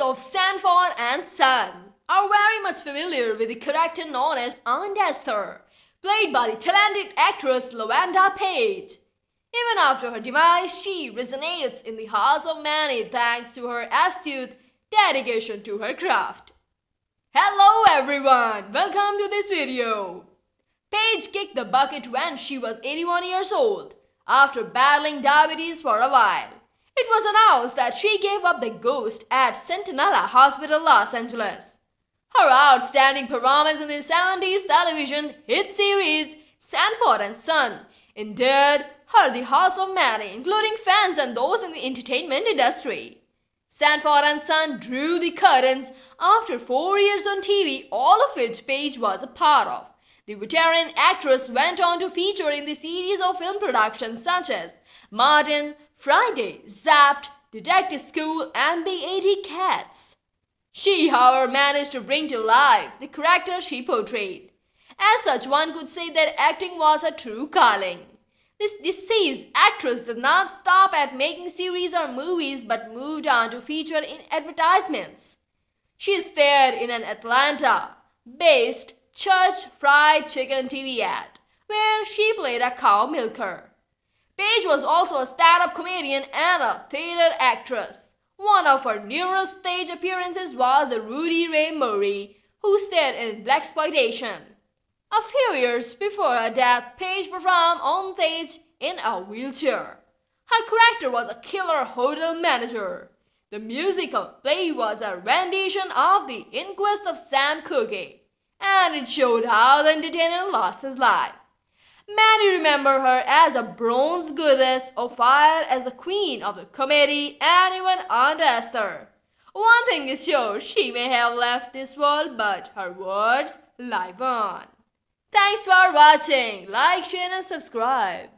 Of Sanford and Son are very much familiar with the character known as Aunt Esther, played by the talented actress LaWanda Page. Even after her demise, she resonates in the hearts of many thanks to her astute dedication to her craft. Hello everyone, welcome to this video. Page kicked the bucket when she was 81 years old after battling diabetes for a while. It was announced that she gave up the ghost at Centinela Hospital, Los Angeles. Her outstanding performance in the 70s television hit series Sanford and Son endeared her the hearts of many, including fans and those in the entertainment industry. Sanford and Son drew the curtains after four years on TV, all of which Page was a part of. The veteran actress went on to feature in the series of film productions such as Martin, Friday, Zapped, Detective School, and Big 80 Cats. She, however, managed to bring to life the character she portrayed. As such, one could say that acting was her true calling. This deceased actress did not stop at making series or movies but moved on to feature in advertisements. She starred in an Atlanta based Church Fried Chicken TV ad where she played a cow milker. Page was also a stand-up comedian and a theater actress. One of her numerous stage appearances was the Rudy Ray Moore, who starred in Blaxploitation. A few years before her death, Page performed on stage in a wheelchair. Her character was a killer hotel manager. The musical play was a rendition of The Inquest of Sam Cooke, and it showed how the entertainer lost his life. Many remember her as a bronze goddess of fire, as the queen of the comedy, and even Aunt Esther. One thing is sure, she may have left this world, but her words live on. Thanks for watching. Like, share and subscribe.